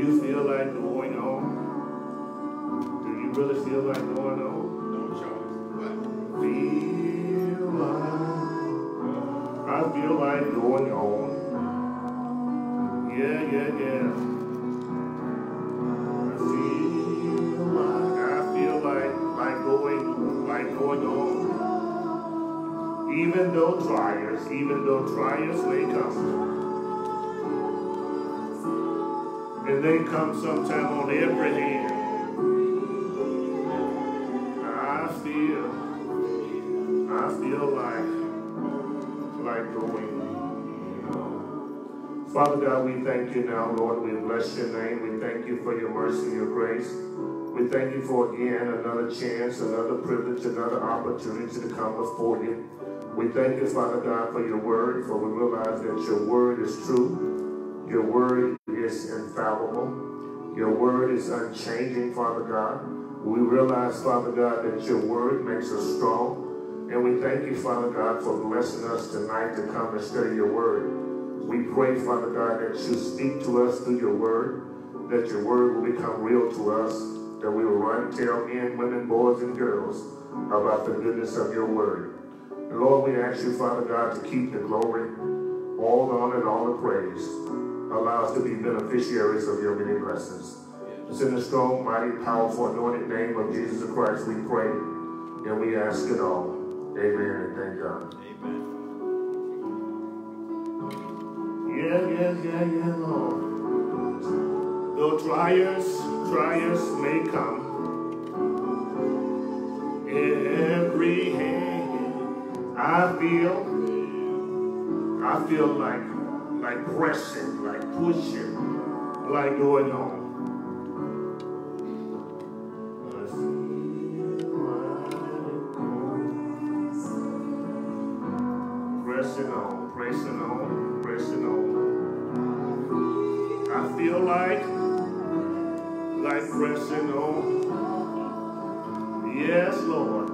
you feel like going on? Do you really feel like going on? Don't show it. What? Feel like I feel like going on. Yeah, yeah, yeah. I feel like I feel like like going like going on. Even though trials, even though trials may come. And they come sometime on every hand. I feel, I feel like, like going. Father God, we thank you now, Lord. We bless your name. We thank you for your mercy and your grace. We thank you for again another chance, another privilege, another opportunity to come before you. We thank you, Father God, for your word, for we realize that your word is true. Your word is infallible. Your word is unchanging, Father God. We realize, Father God, that your word makes us strong. And we thank you, Father God, for blessing us tonight to come and study your word. We pray, Father God, that you speak to us through your word, that your word will become real to us, that we will run, tell men, women, boys, and girls about the goodness of your word. And Lord, we ask you, Father God, to keep the glory, all the honor, and all the praise. Allow us to be beneficiaries of your many blessings. It's in the strong, mighty, powerful, anointed name of Jesus Christ we pray, and we ask it all. Amen and thank God. Amen. Yeah, yeah, yeah, yeah, Lord. Though trials, trials may come, every hand I feel, I feel like, like pressing, like pushing, like going on. Pressing on, pressing on, pressing on. I feel like, like pressing on. Yes, Lord.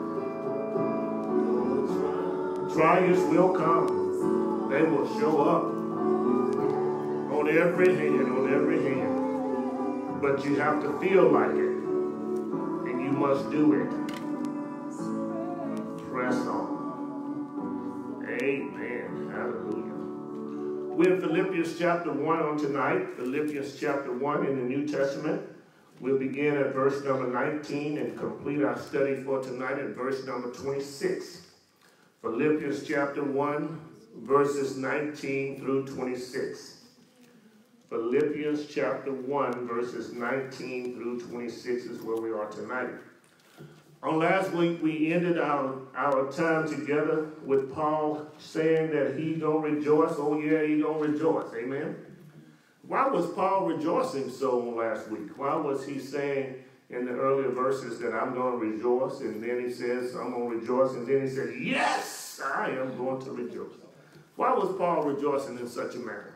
Trials will come. They will show up on every hand, on every hand. But you have to feel like it. And you must do it. Press on. Amen. Hallelujah. We're in Philippians chapter 1 on tonight. Philippians chapter 1 in the New Testament. We'll begin at verse number 19 and complete our study for tonight at verse number 26. Philippians chapter 1, verses 19 through 26. Philippians chapter 1, verses 19 through 26 is where we are tonight. On last week, we ended our, our time together with Paul saying that he gonna rejoice. Oh yeah, he gonna rejoice. Amen. Why was Paul rejoicing so on last week? Why was he saying in the earlier verses that I'm going to rejoice, and then he says I'm going to rejoice, and then he says, Yes, I am going to rejoice. Why was Paul rejoicing in such a manner?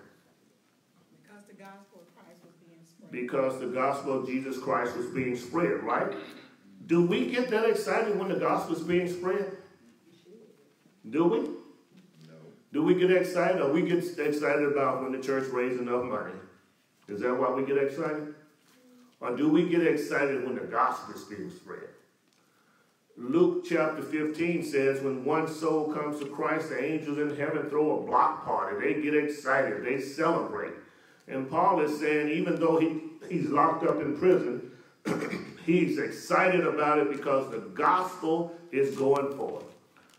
Because the gospel of Christ was being spread. Because the gospel of Jesus Christ was being spread, right? Do we get that excited when the gospel is being spread? Do we? No. Do we get excited or we get excited about when the church raises enough money? Is that why we get excited? Or do we get excited when the gospel is being spread? Luke chapter 15 says, when one soul comes to Christ, the angels in heaven throw a block party. They get excited. They celebrate. And Paul is saying, even though he, he's locked up in prison, he's excited about it because the gospel is going forth.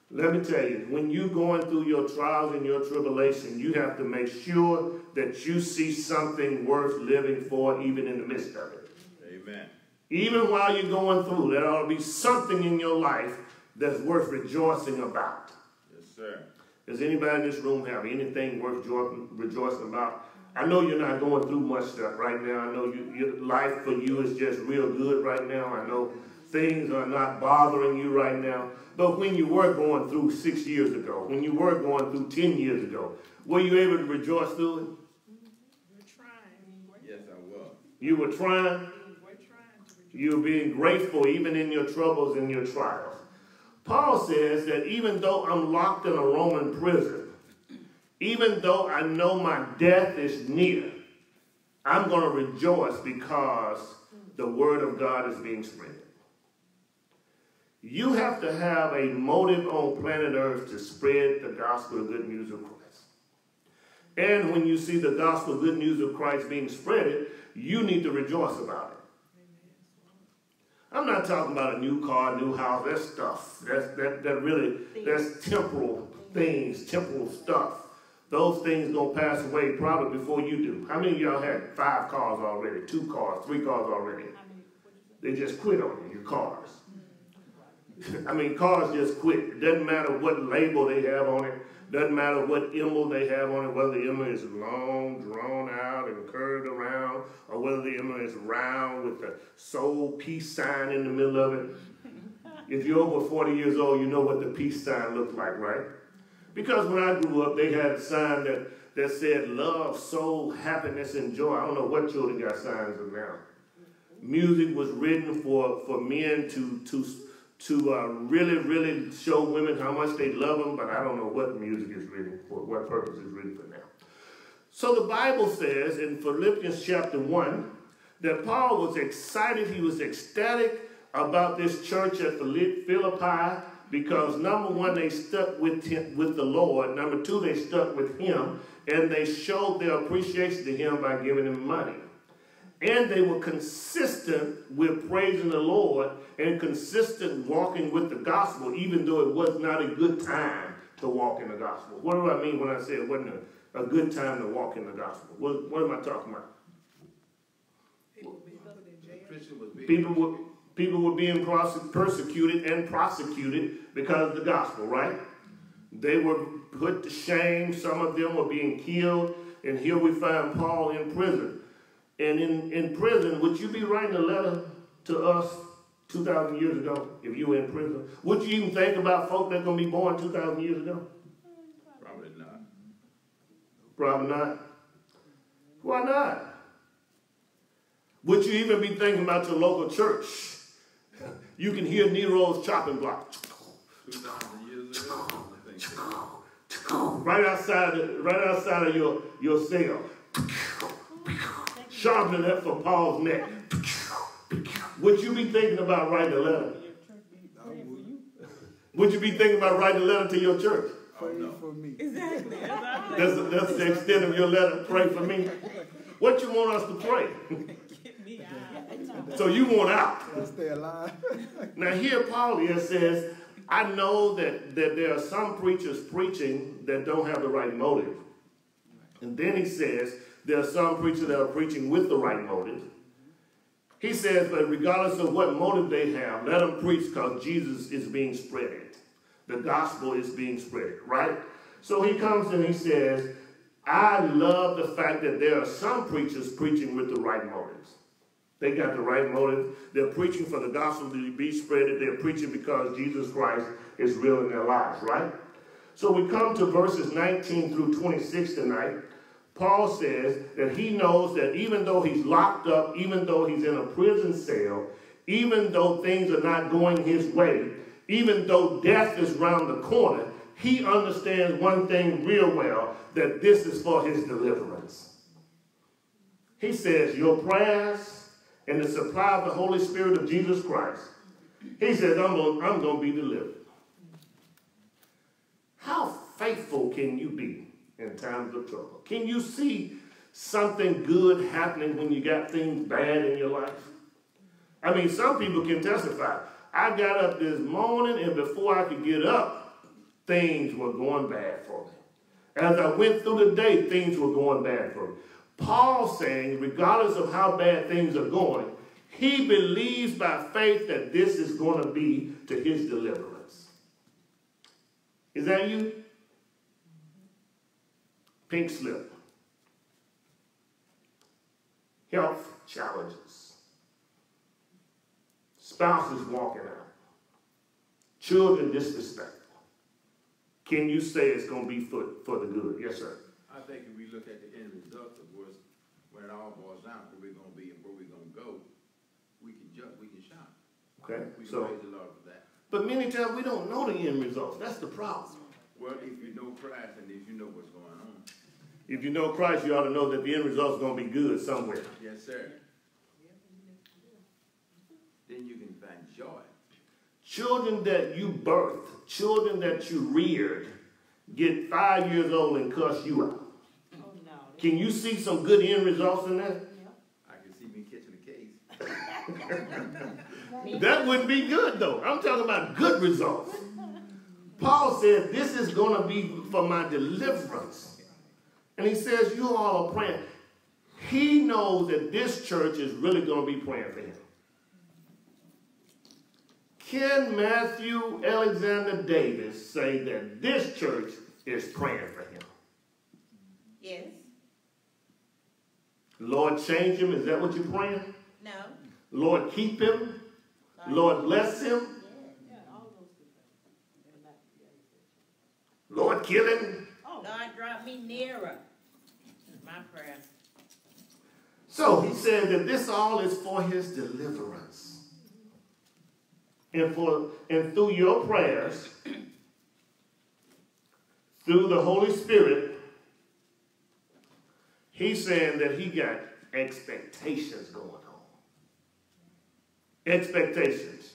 Let me tell you, when you're going through your trials and your tribulation, you have to make sure that you see something worth living for, even in the midst of it. Amen. Even while you're going through, there ought to be something in your life that's worth rejoicing about. Yes, sir. Does anybody in this room have anything worth rejoicing about? I know you're not going through much stuff right now. I know you, your life for you is just real good right now. I know things are not bothering you right now. But when you were going through six years ago, when you were going through 10 years ago, were you able to rejoice through it? We're trying. Yes, I will. You were trying, we're trying to rejoice. you were being grateful even in your troubles and your trials. Paul says that even though I'm locked in a Roman prison, even though I know my death is near, I'm going to rejoice because the word of God is being spread. You have to have a motive on planet Earth to spread the gospel of good news of Christ. And when you see the gospel good news of Christ being spread, you need to rejoice about it. I'm not talking about a new car, new house. That's stuff. That's that that really that's temporal things, temporal stuff. Those things gonna pass away probably before you do. How many of y'all had five cars already, two cars, three cars already? They just quit on you, your cars. I mean, cars just quit. It doesn't matter what label they have on it. Doesn't matter what emblem they have on it, whether the emblem is long, drawn out, and curved around, or whether the emblem is round with the soul peace sign in the middle of it. If you're over 40 years old, you know what the peace sign looks like, right? Because when I grew up, they had a sign that, that said love, soul, happiness, and joy. I don't know what children got signs of now. Music was written for, for men to, to to uh, really, really show women how much they love them, but I don't know what music is written for, what purpose is written for now. So the Bible says in Philippians chapter 1 that Paul was excited, he was ecstatic about this church at Philippi because number one, they stuck with, him, with the Lord. Number two, they stuck with him and they showed their appreciation to him by giving him money. And they were consistent with praising the Lord and consistent walking with the gospel, even though it was not a good time to walk in the gospel. What do I mean when I say it wasn't a, a good time to walk in the gospel? What, what am I talking about? People were, people were being persecuted and prosecuted because of the gospel, right? They were put to shame. Some of them were being killed. And here we find Paul in prison. And in, in prison, would you be writing a letter to us 2,000 years ago if you were in prison? Would you even think about folk that are going to be born 2,000 years ago? Probably not. Probably not. Why not? Would you even be thinking about your local church? You can hear Nero's chopping block. 2,000 years ago? Right outside, right outside of your, your cell sharpening that for Paul's neck. Would you be thinking about writing a letter? Would you be thinking about writing a letter to your church? Pray for me. Exactly. That's, that's the extent of your letter. Pray for me. What you want us to pray? so you want out. stay alive. now here Paul here says, I know that, that there are some preachers preaching that don't have the right motive. And then he says, there are some preachers that are preaching with the right motive. He says, but regardless of what motive they have, let them preach because Jesus is being spread. The gospel is being spread, right? So he comes and he says, I love the fact that there are some preachers preaching with the right motives. They got the right motive. They're preaching for the gospel to be spread. They're preaching because Jesus Christ is real in their lives, right? So we come to verses 19 through 26 tonight. Paul says that he knows that even though he's locked up, even though he's in a prison cell, even though things are not going his way, even though death is round the corner, he understands one thing real well that this is for his deliverance. He says, Your prayers and the supply of the Holy Spirit of Jesus Christ, he says, I'm going I'm to be delivered. How faithful can you be? in times of trouble? Can you see something good happening when you got things bad in your life? I mean, some people can testify. I got up this morning, and before I could get up, things were going bad for me. As I went through the day, things were going bad for me. Paul saying, regardless of how bad things are going, he believes by faith that this is going to be to his deliverance. Is that you? pink slip, health challenges, spouses walking out, children disrespectful. Can you say it's going to be for, for the good? Yes, sir. I think if we look at the end result when it all boils down, where we're going to be and where we're going to go, we can jump, we can shout. Okay. We can so, praise the Lord for that. But many times we don't know the end results. That's the problem. Well, if you know Christ and if you know what's going on. If you know Christ, you ought to know that the end result is going to be good somewhere. Yes, sir. Then you can find joy. Children that you birthed, children that you reared, get five years old and cuss you out. No. Can you see some good end results in that? I can see me catching a case. That wouldn't be good though. I'm talking about good results. Paul said, This is going to be for my deliverance. And he says, You all are praying. He knows that this church is really going to be praying for him. Can Matthew Alexander Davis say that this church is praying for him? Yes, Lord, change him. Is that what you're praying? no, Lord, keep him. Lord, bless him. Lord, kill him. Oh, God draw me nearer. My prayer. So he said that this all is for his deliverance. And for and through your prayers, through the Holy Spirit, he's saying that he got expectations going on. Expectations.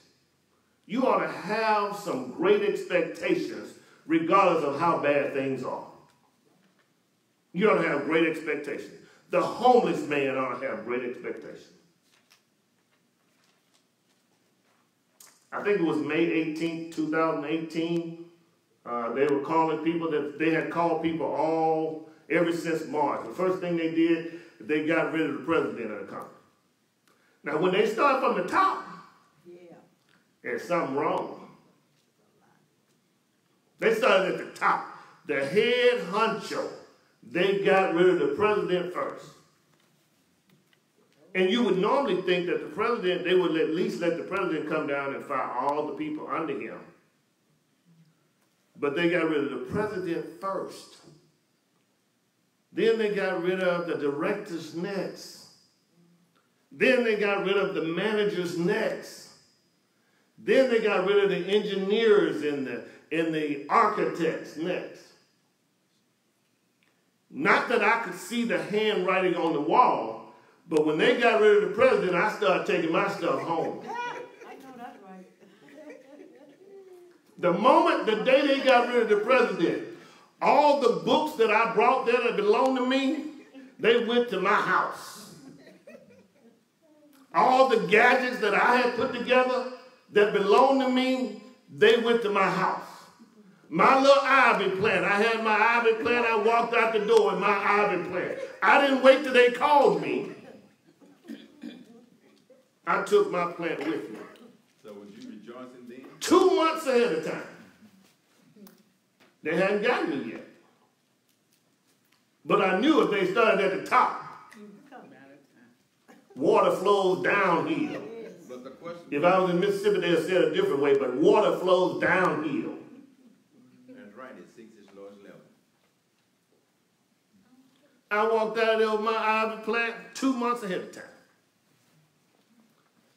You ought to have some great expectations regardless of how bad things are. You ought to have great expectations. The homeless man ought to have great expectations. I think it was May 18th, 2018. Uh, they were calling people that they had called people all ever since March. The first thing they did, they got rid of the president of the country. Now, when they start from the top, Yeah. there's something wrong. They started at the top. The head honcho, they got rid of the president first. And you would normally think that the president, they would at least let the president come down and fire all the people under him. But they got rid of the president first. Then they got rid of the directors next. Then they got rid of the managers next. Then they got rid of the engineers and the, and the architects next. Not that I could see the handwriting on the wall, but when they got rid of the president, I started taking my stuff home. I know that's right. The moment, the day they got rid of the president, all the books that I brought there that belonged to me, they went to my house. All the gadgets that I had put together that belonged to me, they went to my house. My little ivy plant, I had my ivy plant, I walked out the door with my ivy plant. I didn't wait till they called me. I took my plant with me. So was you rejoicing then? Two months ahead of time. They hadn't gotten me yet. But I knew if they started at the top, water flows downhill. But If I was in Mississippi, they'd say it a different way, but water flows downhill. that's right, it seeks its lowest level. I walked out of there with my ivy plant two months ahead of time.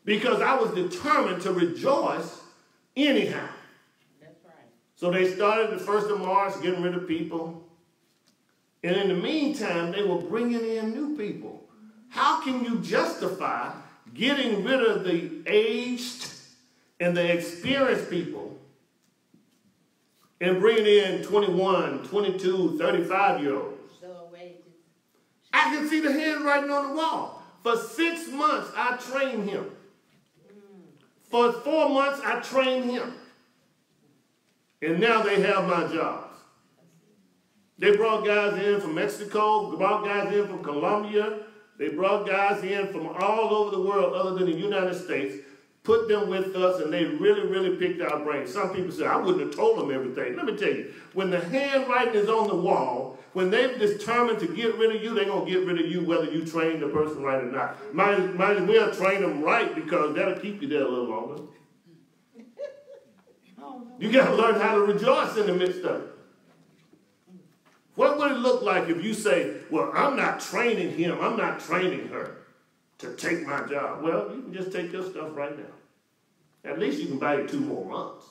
Because I was determined to rejoice anyhow. So they started the 1st of March getting rid of people. And in the meantime, they were bringing in new people. How can you justify getting rid of the aged and the experienced people and bringing in 21, 22, 35 year olds? I can see the handwriting on the wall. For six months, I trained him. Mm. For four months, I trained him. And now they have my jobs. They brought guys in from Mexico, brought guys in from Colombia. They brought guys in from all over the world other than the United States, put them with us, and they really, really picked our brains. Some people say, I wouldn't have told them everything. Let me tell you, when the handwriting is on the wall, when they've determined to get rid of you, they're going to get rid of you whether you train the person right or not. Might, might as well train them right because that'll keep you there a little longer. You got to learn how to rejoice in the midst of it. What would it look like if you say, Well, I'm not training him, I'm not training her to take my job? Well, you can just take your stuff right now. At least you can buy it two more months.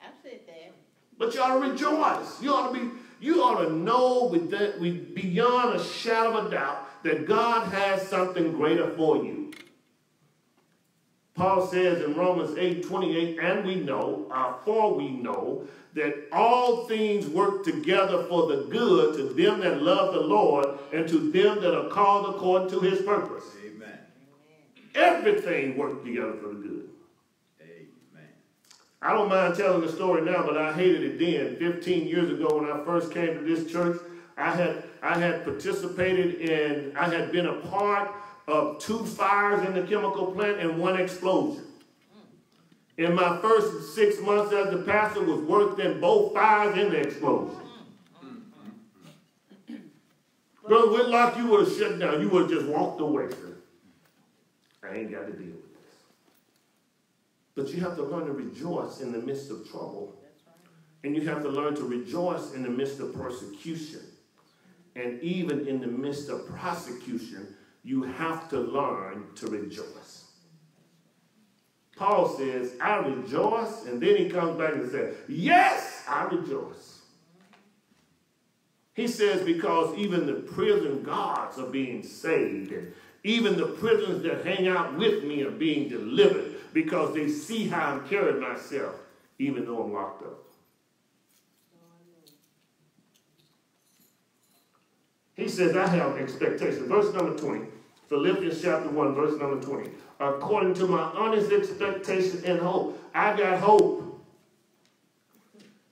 I said that. But you ought to rejoice. You ought to be You ought to know with that, with beyond a shadow of a doubt that God has something greater for you. Paul says in Romans 8 28, and we know, uh, for we know, that all things work together for the good to them that love the Lord and to them that are called according to his purpose. Amen. Everything works together for the good. Amen. I don't mind telling the story now, but I hated it then. 15 years ago when I first came to this church, I had I had participated in, I had been a part of two fires in the chemical plant and one explosion. In my first six months as the pastor was worked in both fires and the explosion. Brother Whitlock, you would have shut down. You would have just walked away, sir. I ain't got to deal with this. But you have to learn to rejoice in the midst of trouble. And you have to learn to rejoice in the midst of persecution. And even in the midst of prosecution, you have to learn to rejoice. Paul says, I rejoice, and then he comes back and says, Yes, I rejoice. He says, Because even the prison guards are being saved, and even the prisoners that hang out with me are being delivered because they see how I'm carrying myself, even though I'm locked up. He says, I have expectation. Verse number 20. Philippians chapter 1, verse number 20. According to my honest expectation and hope, I got hope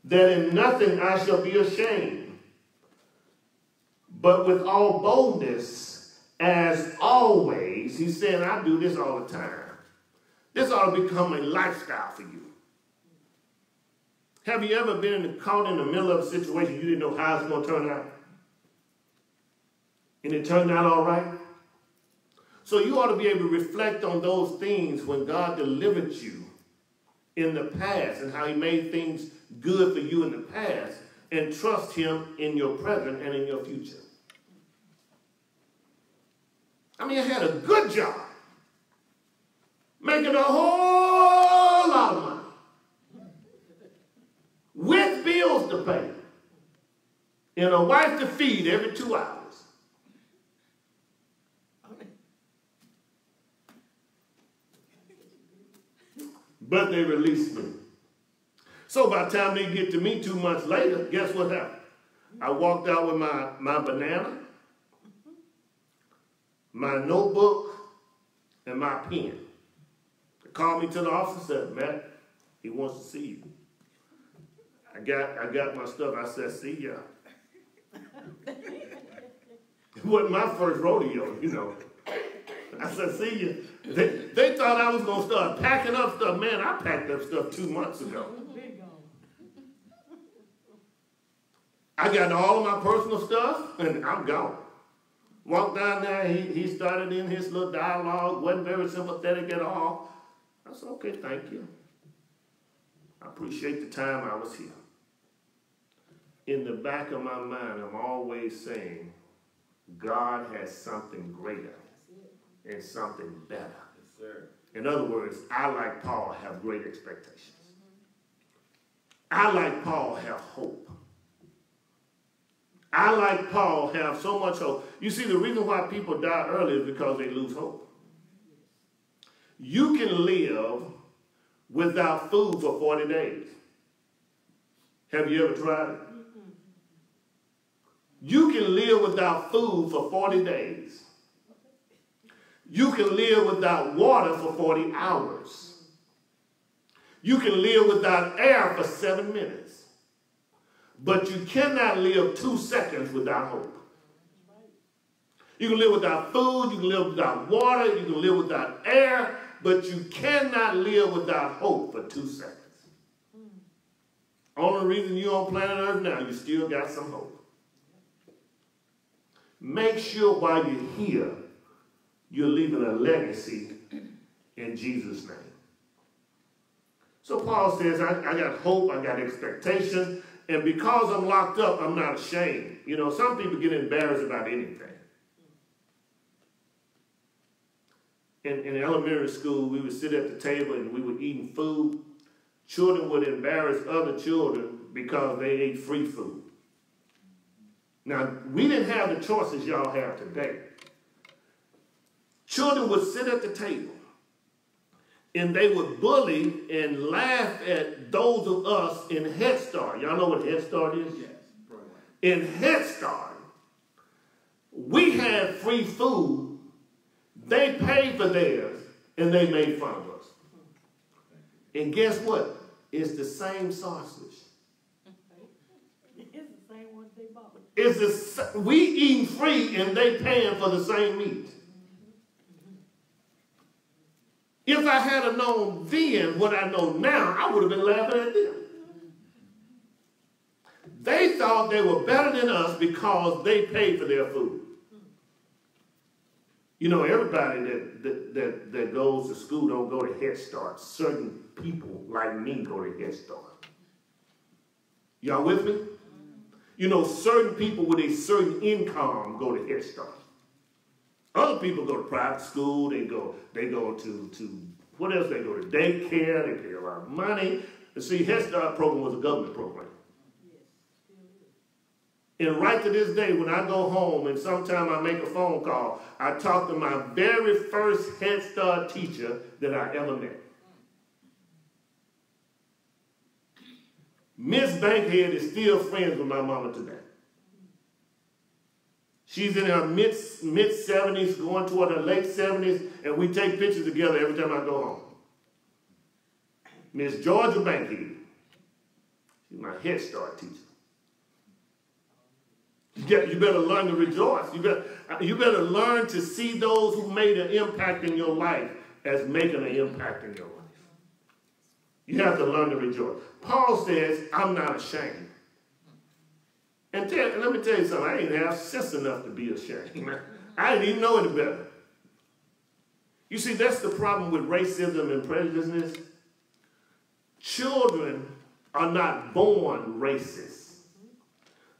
that in nothing I shall be ashamed, but with all boldness, as always, he's saying, I do this all the time. This ought to become a lifestyle for you. Have you ever been caught in the middle of a situation you didn't know how it's going to turn out? And it turned out all right? So you ought to be able to reflect on those things when God delivered you in the past and how he made things good for you in the past and trust him in your present and in your future. I mean, I had a good job, making a whole lot of money, with bills to pay, and a wife to feed every two hours. But they released me. So by the time they get to me two months later, guess what happened? I walked out with my, my banana, my notebook, and my pen. They called me to the office and said, Matt, he wants to see you. I got I got my stuff. I said, see ya. it wasn't my first rodeo, you know. I said, see you. They, they thought I was going to start packing up stuff. Man, I packed up stuff two months ago. I got all of my personal stuff, and I'm gone. Walked down there, he, he started in his little dialogue, wasn't very sympathetic at all. I said, okay, thank you. I appreciate the time I was here. In the back of my mind, I'm always saying, God has something greater and something better. Yes. In other words, I, like Paul, have great expectations. Mm-hmm. I, like Paul, have hope. I, like Paul, have so much hope. You see, the reason why people die early is because they lose hope. You can live without food for 40 days. Have you ever tried it? Mm-hmm. You can live without food for 40 days. You can live without water for 40 hours. You can live without air for seven minutes. But you cannot live two seconds without hope. You can live without food, you can live without water, you can live without air, but you cannot live without hope for two seconds. Only reason you're on planet Earth now, you still got some hope. Make sure while you're here, you're leaving a legacy in Jesus' name. So Paul says, I, I got hope, I got expectation, and because I'm locked up, I'm not ashamed. You know, some people get embarrassed about anything. In, in elementary school, we would sit at the table and we were eating food. Children would embarrass other children because they ate free food. Now, we didn't have the choices y'all have today. Children would sit at the table and they would bully and laugh at those of us in Head Start. Y'all know what Head Start is? Yes, program. In Head Start, we had free food. They paid for theirs and they made fun of us. And guess what? It's the same sausage. It's the same one they bought. It's the, we eating free and they paying for the same meat. If I had known then what I know now, I would have been laughing at them. They thought they were better than us because they paid for their food. You know, everybody that, that, that, that goes to school don't go to Head Start. Certain people like me go to Head Start. Y'all with me? You know, certain people with a certain income go to Head Start. Other people go to private school. They go, they go to, to what else? They go to daycare. They pay a lot of money. And see, Head Start program was a government program. And right to this day, when I go home and sometime I make a phone call, I talk to my very first Head Start teacher that I ever met. Miss Bankhead is still friends with my mama today. She's in her mid mid 70s, going toward her late 70s, and we take pictures together every time I go home. Miss Georgia Bankhead. She's my Head Start teacher. You, get, you better learn to rejoice. You better, you better learn to see those who made an impact in your life as making an impact in your life. You have to learn to rejoice. Paul says, I'm not ashamed. And, tell, and let me tell you something, I didn't have sense enough to be ashamed. I didn't even know any better. You see, that's the problem with racism and prejudiceness. Children are not born racist.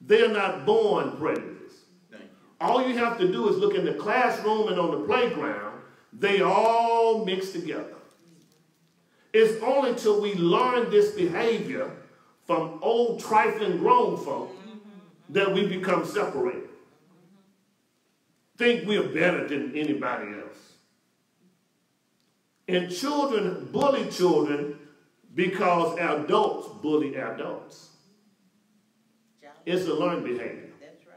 They're not born prejudiced. You. All you have to do is look in the classroom and on the playground. They all mix together. It's only till we learn this behavior from old trifling grown folk that we become separated. Think we're better than anybody else. And children bully children because adults bully adults. It's a learned behavior. That's right.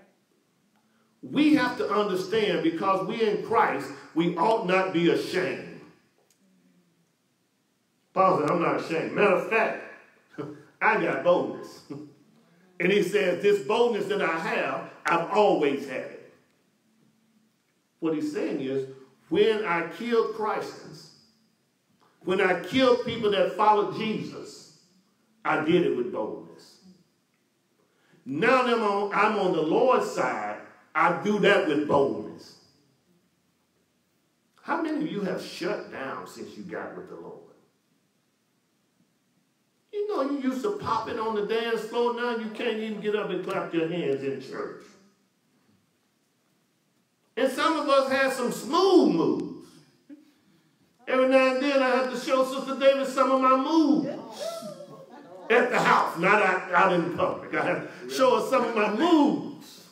We have to understand because we in Christ, we ought not be ashamed. Paul said, I'm not ashamed. Matter of fact, I got boldness. And he says, This boldness that I have, I've always had it. What he's saying is, when I killed Christians, when I killed people that followed Jesus, I did it with boldness. Now that I'm on, I'm on the Lord's side, I do that with boldness. How many of you have shut down since you got with the Lord? You know, you used to pop it on the dance floor. Now you can't even get up and clap your hands in church. And some of us had some smooth moves. Every now and then I have to show Sister Davis some of my moves. At the house, not out, out in public. I have to show her some of my moves.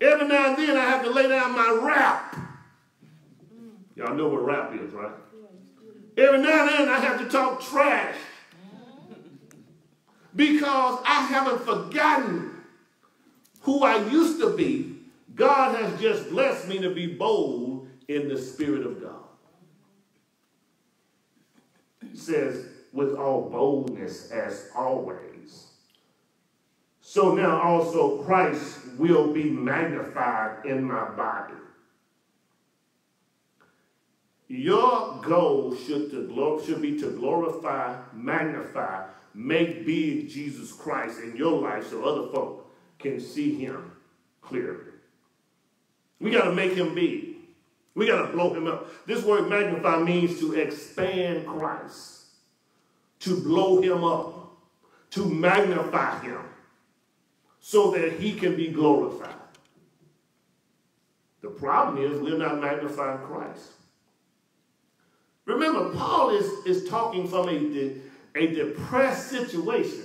Every now and then I have to lay down my rap. Y'all know what rap is, right? Every now and then I have to talk trash because I haven't forgotten who I used to be. God has just blessed me to be bold in the Spirit of God. Says, with all boldness as always. So now also Christ will be magnified in my body. Your goal should, to should be to glorify, magnify, make big Jesus Christ in your life so other folk can see him clearly. We got to make him big. We got to blow him up. This word magnify means to expand Christ, to blow him up, to magnify him so that he can be glorified. The problem is we're not magnifying Christ. Remember, Paul is, is talking from a, de- a depressed situation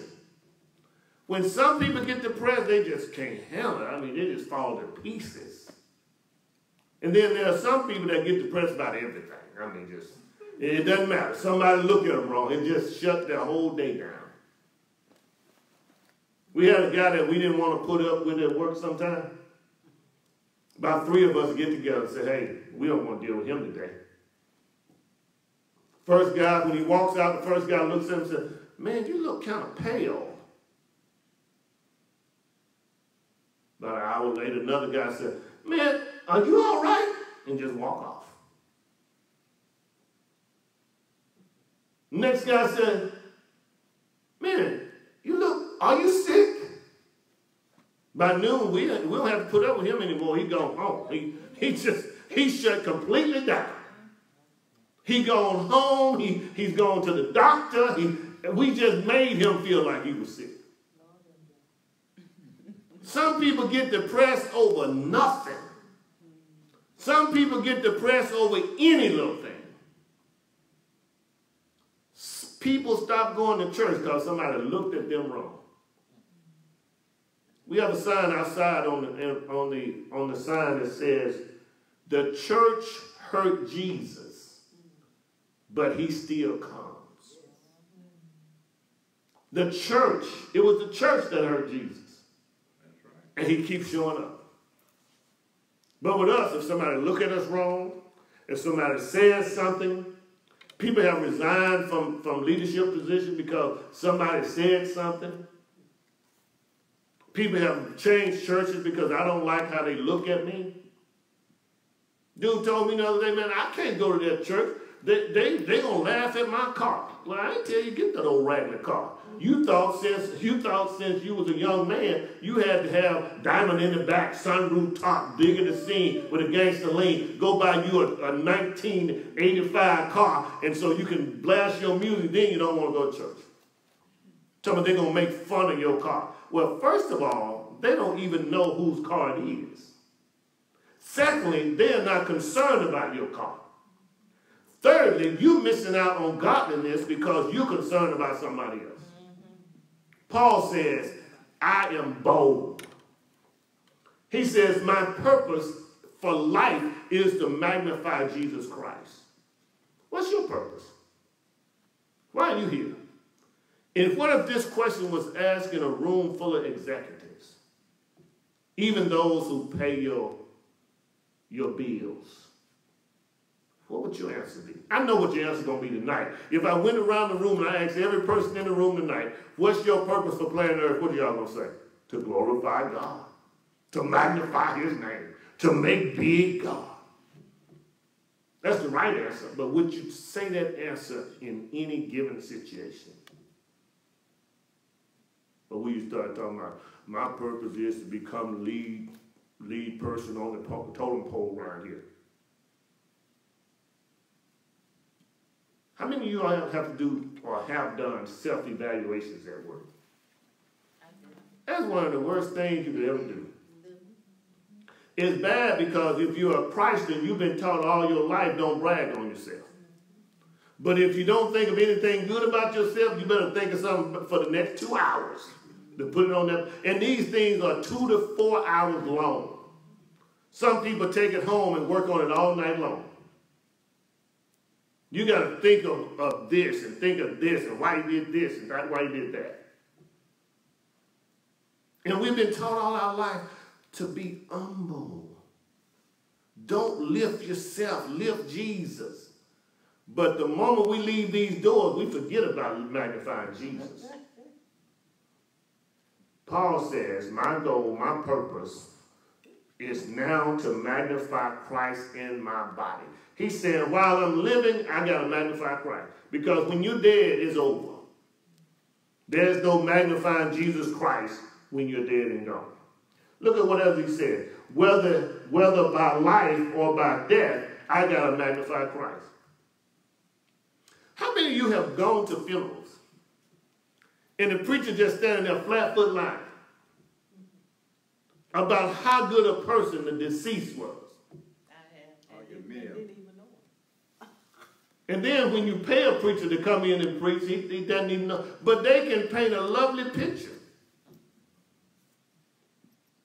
When some people get depressed, they just can't handle it. I mean, they just fall to pieces. And then there are some people that get depressed about everything. I mean, just, it doesn't matter. Somebody look at them wrong. It just shut their whole day down. We had a guy that we didn't want to put up with at work sometime. About three of us get together and say, hey, we don't want to deal with him today. First guy, when he walks out, the first guy looks at him and says, man, you look kind of pale. About an hour later, another guy said, man, are you all right? And just walk off. Next guy said, man, you look, are you sick? By noon, we, we don't have to put up with him anymore. He gone home. He, he just, he shut completely down. He gone home. He, he's gone to the doctor. He, we just made him feel like he was sick. Some people get depressed over nothing. Some people get depressed over any little thing. People stop going to church because somebody looked at them wrong. We have a sign outside on the, on the, on the sign that says, the church hurt Jesus, but he still comes. The church, it was the church that hurt Jesus. And he keeps showing up. But with us, if somebody look at us wrong, if somebody says something, people have resigned from, from leadership position because somebody said something. People have changed churches because I don't like how they look at me. Dude told me the other day, man, I can't go to that church. They, they, they gonna laugh at my car. Well, I didn't tell you get that old raggedy car. You thought since you thought since you was a young man, you had to have diamond in the back, sunroof top, big in the scene with a gangster lean. Go buy you a, a 1985 car, and so you can blast your music. Then you don't want to go to church. Tell me they're gonna make fun of your car. Well, first of all, they don't even know whose car it is. Secondly, they are not concerned about your car. Thirdly, you're missing out on godliness because you're concerned about somebody else. Paul says, I am bold. He says, My purpose for life is to magnify Jesus Christ. What's your purpose? Why are you here? And what if this question was asked in a room full of executives? Even those who pay your, your bills. What would your answer be? I know what your answer is going to be tonight. If I went around the room and I asked every person in the room tonight, what's your purpose for planet Earth? What are y'all going to say? To glorify God, to magnify His name, to make big God. That's the right answer. But would you say that answer in any given situation? But when you start talking about my purpose is to become lead lead person on the totem pole right here. How many of you all have to do or have done self-evaluations at work? That's one of the worst things you could ever do. It's bad because if you're a Christian, you've been taught all your life, don't brag on yourself. But if you don't think of anything good about yourself, you better think of something for the next two hours to put it on them. And these things are two to four hours long. Some people take it home and work on it all night long. You got to think of, of this and think of this and why he did this and why he did that. And we've been taught all our life to be humble. Don't lift yourself, lift Jesus. But the moment we leave these doors, we forget about magnifying Jesus. Paul says, My goal, my purpose is now to magnify Christ in my body. He's saying, while I'm living, I got to magnify Christ. Because when you're dead, it's over. There's no magnifying Jesus Christ when you're dead and gone. Look at what else he said. Whether, whether by life or by death, I got to magnify Christ. How many of you have gone to funerals and the preacher just standing there flat foot about how good a person the deceased was? And then when you pay a preacher to come in and preach, he, he doesn't even know. But they can paint a lovely picture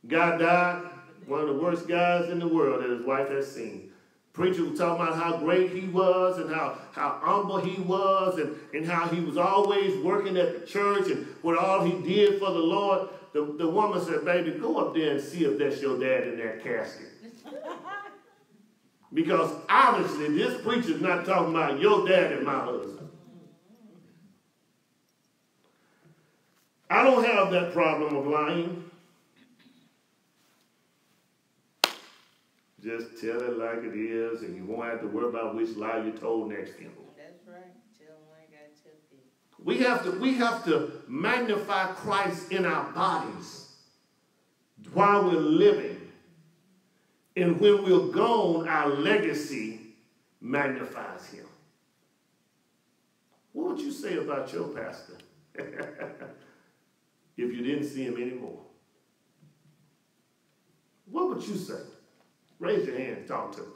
Guy died, one of the worst guys in the world that his wife has seen. Preacher was talking about how great he was and how, how humble he was and, and how he was always working at the church and what all he did for the Lord. The, the woman said, baby, go up there and see if that's your dad in that casket. because obviously this preacher's not talking about your dad and my husband. I don't have that problem of lying. Just tell it like it is, and you won't have to worry about which lie you told next time. That's right. Tell one got tell fifty. We have to we have to magnify Christ in our bodies while we're living. And when we're gone, our legacy magnifies him. What would you say about your pastor if you didn't see him anymore? What would you say? Raise your hand, talk to me.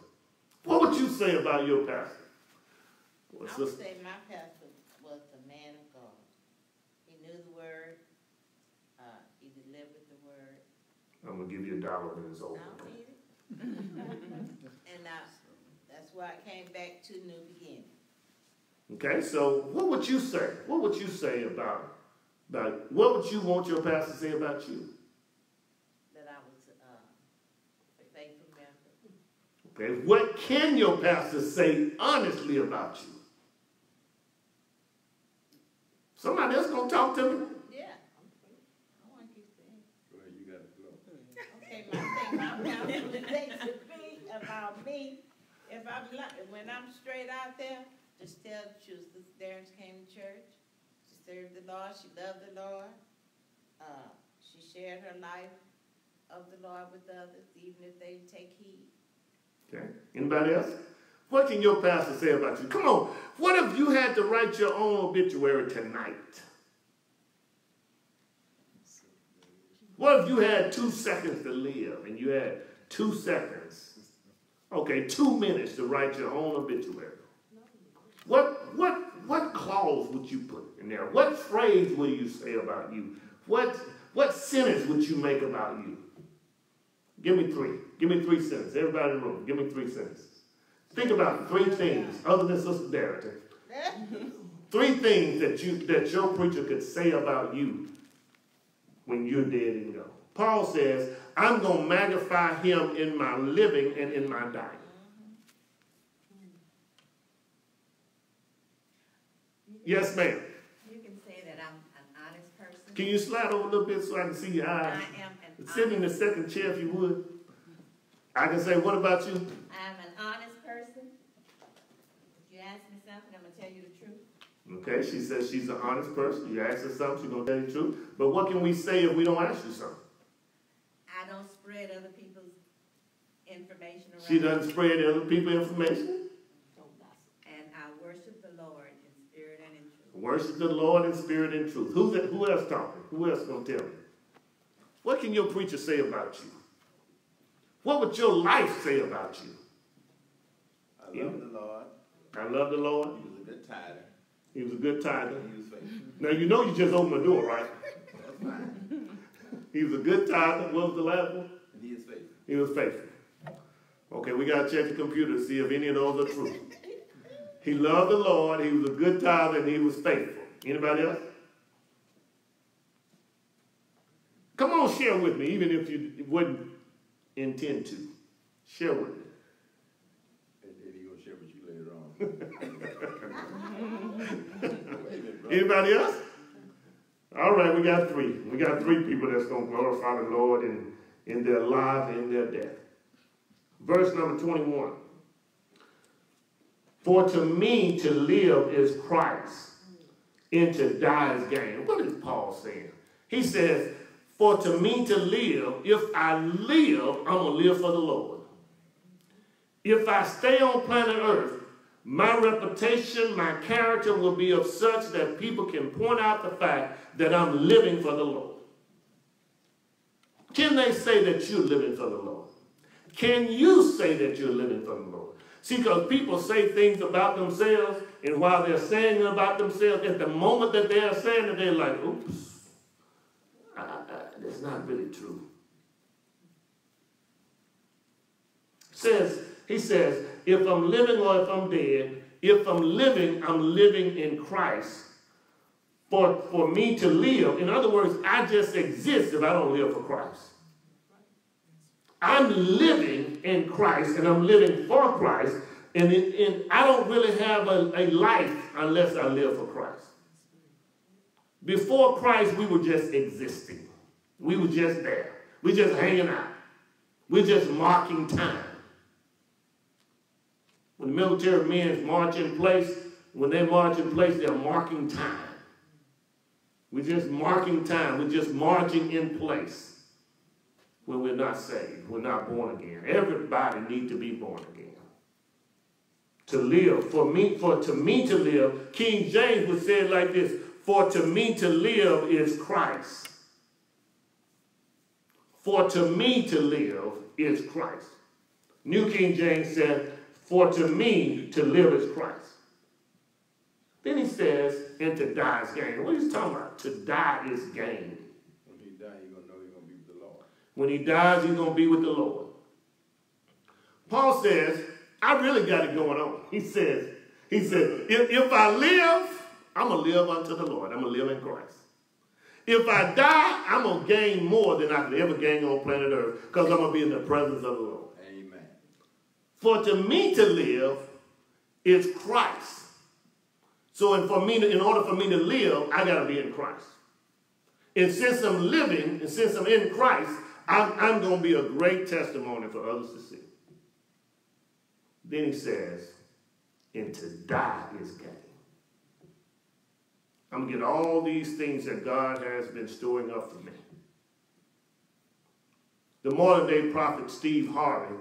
What would you say about your pastor? Well, I would say my pastor was the man of God. He knew the word, uh, he delivered the word. I'm gonna give you a dollar when it's over. I don't need it. And now, that's why I came back to the New Beginning. Okay, so what would you say? What would you say about, about what would you want your pastor to say about you? that I was, uh, a faithful member. Okay, what can your pastor say honestly about you? Somebody else gonna talk to me? Yeah. I want to keep saying. Well, you got the floor. Okay, my about me, if I'm when I'm straight out there, just tell the truth. Sister Darren came to church. She served the Lord. She loved the Lord. Uh, she shared her life of the Lord with others, even if they take heed. Okay, anybody else? What can your pastor say about you? Come on, what if you had to write your own obituary tonight? What if you had two seconds to live and you had two seconds, okay, two minutes to write your own obituary? What, what, what clause would you put in there? What phrase would you say about you? What, what sentence would you make about you? Give me three. Give me three sentences. Everybody in the room, give me three sentences. Think about three things other than Darrington. Three things that you that your preacher could say about you when you're dead and gone. Paul says, I'm gonna magnify him in my living and in my dying. Yes, ma'am. You can say that I'm an honest person. Can you slide over a little bit so I can see your eyes? I am an Sit in the second chair if you would. I can say, what about you? I'm an honest person. If you ask me something, I'm gonna tell you the truth. Okay, she says she's an honest person. You ask her something, she's gonna tell you the truth. But what can we say if we don't ask you something? I don't spread other people's information around. She doesn't spread other people information. And I worship the Lord in spirit and in truth. Worship the Lord in spirit and truth. Who's that, who else talking? Who else gonna tell me? What can your preacher say about you? What would your life say about you? I love the Lord. I love the Lord. He was a good tither. He was a good tither. Faithful. Hmm. Now you know you just opened the door, right? That's fine. He was a good tither. What was the last one? He is faithful. He was faithful. Okay, we gotta check the computer to see if any of those are true. He loved the Lord, he was a good tither, and he was faithful. Anybody else? Come on, share with me, even if you wouldn't intend to. Share with me. And then he gonna share with you later on. Wait a minute, bro. Anybody else? All right, we got three. We got three people that's gonna glorify the Lord in, in their lives and in their death. Verse number 21. For to me to live is Christ, and to die is gain. What is Paul saying? He says, For to me to live, if I live, I'm gonna live for the Lord. If I stay on planet Earth, my reputation, my character will be of such that people can point out the fact that I'm living for the Lord. Can they say that you're living for the Lord? Can you say that you're living for the Lord? See, because people say things about themselves, and while they're saying about themselves, at the moment that they're saying it, they're like, oops, that's not really true. Says, he says, if I'm living or if I'm dead, if I'm living, I'm living in Christ. For, for me to live, in other words, I just exist if I don't live for Christ. I'm living in Christ and I'm living for Christ, and, it, and I don't really have a, a life unless I live for Christ. Before Christ, we were just existing. We were just there. We just hanging out. We're just marking time. When military men march in place, when they march in place, they're marking time. We're just marking time. We're just marching in place when we're not saved. We're not born again. Everybody needs to be born again. To live. For me, for to me to live, King James would say it like this: For to me to live is Christ. For to me to live is Christ. New King James said, For to me to live is Christ. Then he says, and to die is gain. What he's talking about? To die is gain. When he die, you're gonna know you're gonna be with the Lord. When he dies, he's going to be with the Lord. Paul says, I really got it going on. He says, he said, if, if I live, I'm going to live unto the Lord. I'm going to live in Christ. If I die, I'm going to gain more than I could ever gain on planet Earth because I'm going to be in the presence of the Lord. For to me to live is Christ. So and for me, to, in order for me to live, I got to be in Christ. And since I'm living, and since I'm in Christ, I'm, I'm going to be a great testimony for others to see. Then he says, and to die is gain. I'm going to get all these things that God has been storing up for me. The modern day prophet Steve Harvey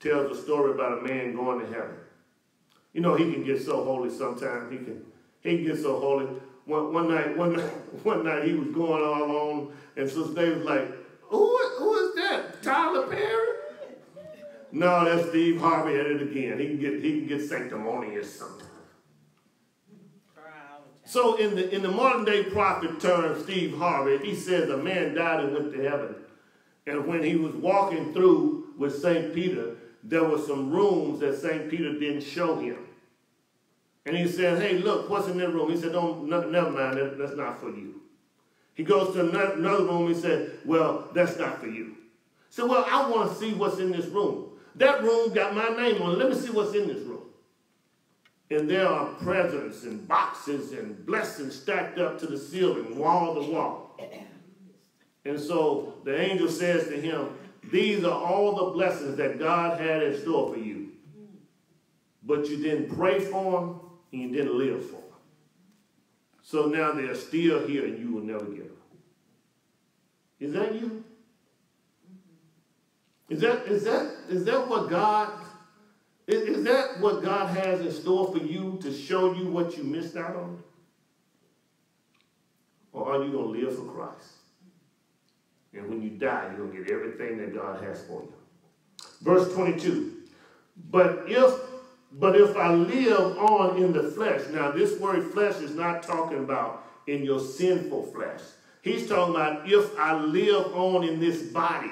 tells a story about a man going to heaven. You know, he can get so holy sometimes. He can he can get so holy. One, one night, one night, one night he was going all alone, and Sister David was like, who, who is that? Tyler Perry? No, that's Steve Harvey at it again. He can get he can get sanctimonious sometimes. So in the in the modern day prophet term, Steve Harvey, he says a man died and went to heaven. And when he was walking through with St. Peter, there were some rooms that St. Peter didn't show him. And he said, hey, look, what's in that room? He said, don't, never mind, that, that's not for you. He goes to another room, he said, well, that's not for you. Said, well, I want to see what's in this room. That room got my name on it. Let me see what's in this room. And there are presents and boxes and blessings stacked up to the ceiling, wall to wall. And so the angel says to him, These are all the blessings that God had in store for you. But you didn't pray for them and you didn't live for them. So now they're still here and you will never get them. Is that you? Is that is that is that what God is, is that what God has in store for you to show you what you missed out on? Or are you going to live for Christ? And when you die, you're going to get everything that God has for you. Verse 22. But if but if I live on in the flesh, now this word flesh is not talking about in your sinful flesh. He's talking about if I live on in this body.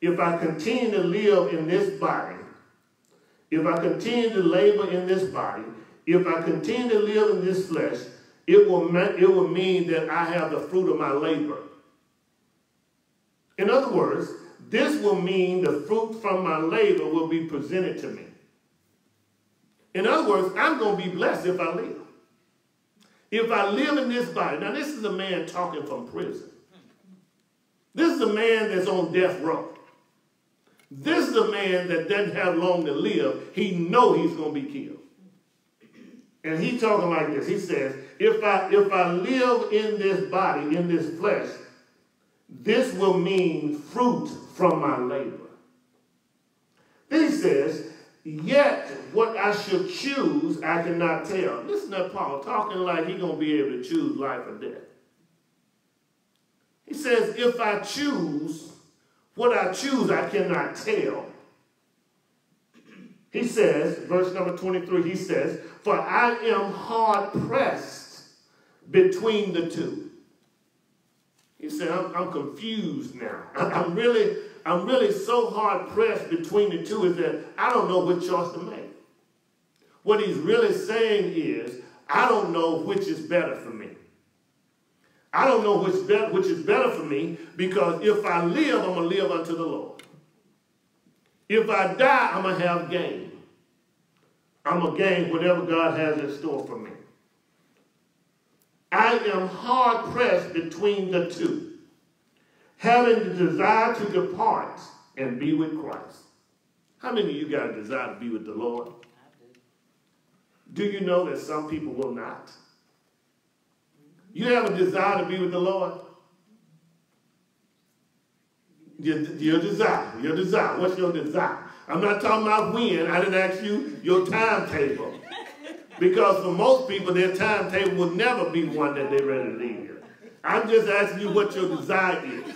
If I continue to live in this body, if I continue to labor in this body, if I continue to live in this flesh, it will, it will mean that I have the fruit of my labor. In other words, this will mean the fruit from my labor will be presented to me. In other words, I'm going to be blessed if I live. If I live in this body. Now, this is a man talking from prison. This is a man that's on death row. This is a man that doesn't have long to live. He know he's going to be killed. And he talking like this. He says, if I, if I live in this body, in this flesh, this will mean fruit from my labor. Then he says, yet what I should choose, I cannot tell. Listen to Paul talking like he's going to be able to choose life or death. He says, if I choose, what I choose, I cannot tell. He says, verse number 23, he says, For I am hard pressed between the two. He said, I'm, I'm confused now. I'm really, I'm really so hard pressed between the two is that I don't know what choice to make. What he's really saying is, I don't know which is better for me. I don't know which, be- which is better for me because if I live, I'm going to live unto the Lord. If I die, I'm going to have gain. I'm going to gain whatever God has in store for me. I am hard pressed between the two, having the desire to depart and be with Christ. How many of you got a desire to be with the Lord? Do you know that some people will not? You have a desire to be with the Lord? Your, your desire, your desire. What's your desire? I'm not talking about when. I didn't ask you your timetable. Because for most people, their timetable will never be one that they're ready to leave here. I'm just asking you what your desire is.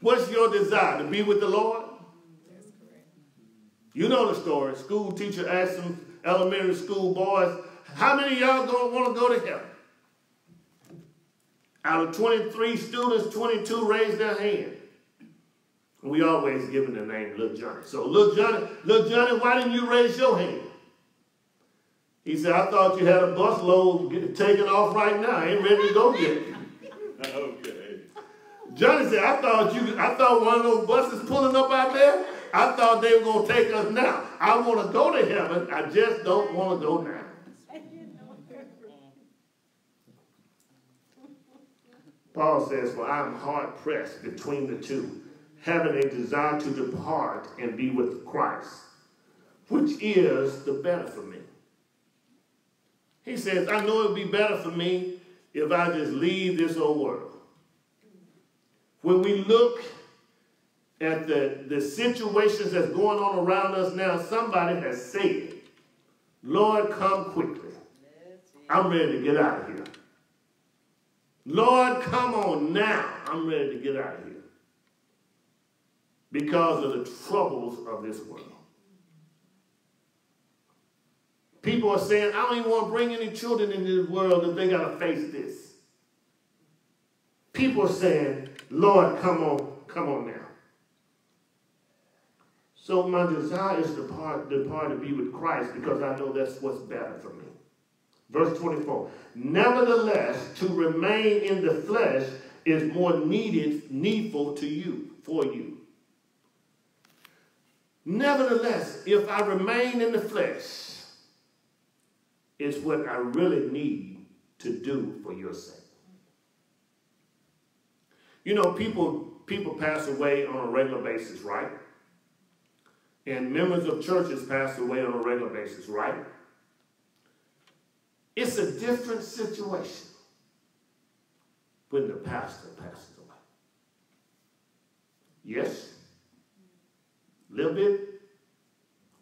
What's your desire? To be with the Lord? You know the story. School teacher asked some elementary school boys, how many y'all gonna want to go to heaven? Out of 23 students, 22 raised their hand. We always give him the name Little Johnny. So Little Johnny, Little Johnny, why didn't you raise your hand? He said, I thought you had a busload taken off right now. I ain't ready to go get it. Okay. Johnny said, I thought you, I thought one of those buses pulling up out there, I thought they were gonna take us now. I wanna go to heaven, I just don't wanna go now. Paul says, For I am hard pressed between the two, having a desire to depart and be with Christ, which is the better for me. He says, I know it would be better for me if I just leave this old world. When we look at the, the situations that's going on around us now, somebody has said, Lord, come quickly. I'm ready to get out of here. Lord, come on now. I'm ready to get out of here. Because of the troubles of this world. People are saying, I don't even want to bring any children into this world if they got to face this. People are saying, Lord, come on, come on now. So my desire is to part, depart to be with Christ because I know that's what's better for me. Verse 24. Nevertheless, to remain in the flesh is more needed, needful to you, for you. Nevertheless, if I remain in the flesh, is what I really need to do for your sake. You know, people people pass away on a regular basis, right? And members of churches pass away on a regular basis, right? It's a different situation when the pastor passes away. Yes? A little bit.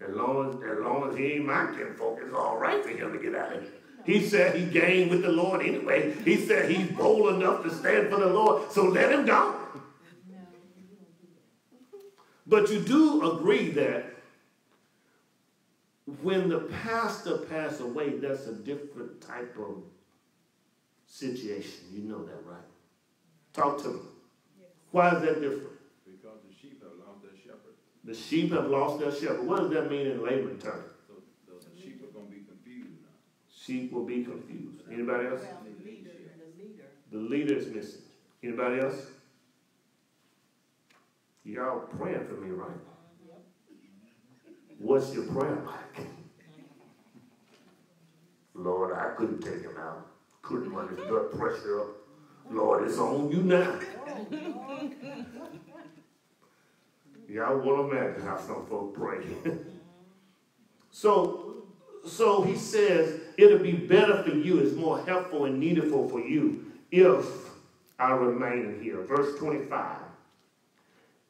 As long as, as long as he ain't my kinfolk, it's all right for him to get out of here. He said he gained with the Lord anyway. He said he's bold enough to stand for the Lord, so let him go. But you do agree that when the pastor passed away, that's a different type of situation. You know that, right? Talk to me. Why is that different? Because the sheep have lost their shepherd. The sheep have lost their shepherd. What does that mean in layman terms? So those sheep are gonna be confused now. Sheep will be confused. Anybody else? Well, the leader, the leader. The leader is missing. Anybody else? Y'all praying for me, right? What's your prayer like? Lord, I couldn't take him out. Couldn't run his blood pressure up. Lord, it's on you now. Oh, Y'all to imagine how some folk pray. so, so he says it'll be better for you. It's more helpful and needful for you if I remain here. Verse 25.